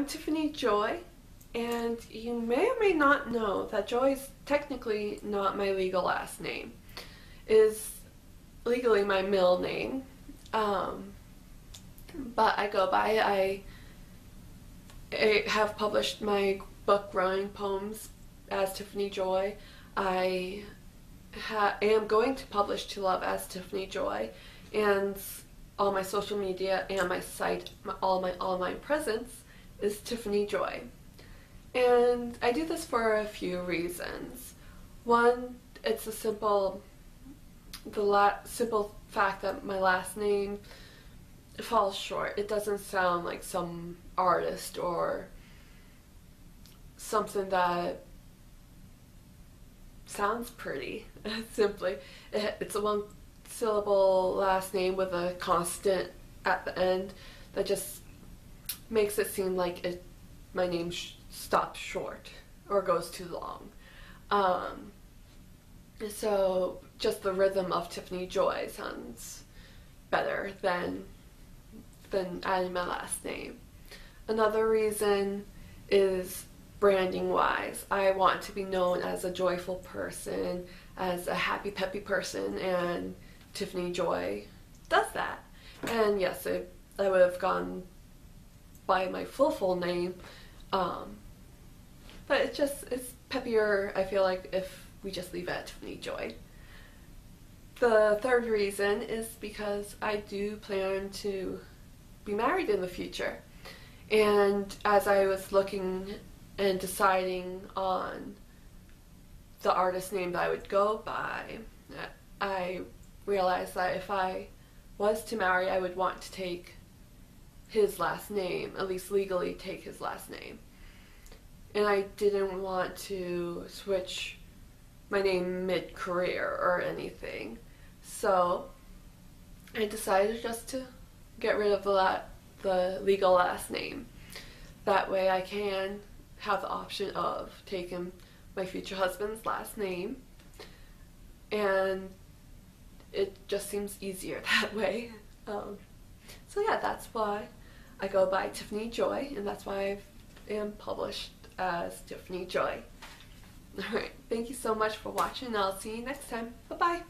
I'm Tiffany Joy, and you may or may not know that Joy is technically not my legal last name. It is legally my middle name, um, but I go by I, I have published my book Growing Poems as Tiffany Joy. I am going to publish To Love as Tiffany Joy, and all my social media and my site, my, all my online presence is Tiffany Joy. And I do this for a few reasons. One, it's a simple, the la- simple fact that my last name falls short. It doesn't sound like some artist or something that sounds pretty. Simply, it, it's a one syllable last name with a constant at the end that just makes it seem like it, my name sh- stops short or goes too long. Um, so just the rhythm of Tiffany Joy sounds better than than adding my last name. Another reason is branding wise. I want to be known as a joyful person, as a happy peppy person, and Tiffany Joy does that. And yes, I, I would have gone by my full full name, um, but it's just it's peppier. I feel like if we just leave it at Tiffany Joy. The third reason is because I do plan to be married in the future. And as I was looking and deciding on the artist name that I would go by, I realized that if I was to marry, I would want to take his last name, at least legally take his last name. And I didn't want to switch my name mid career or anything. So I decided just to get rid of the, the legal last name. That way I can have the option of taking my future husband's last name and it just seems easier that way. Um, so yeah, that's why I go by Tiffany Joy, and that's why I am published as Tiffany Joy. Alright, thank you so much for watching, I'll see you next time. Bye-bye.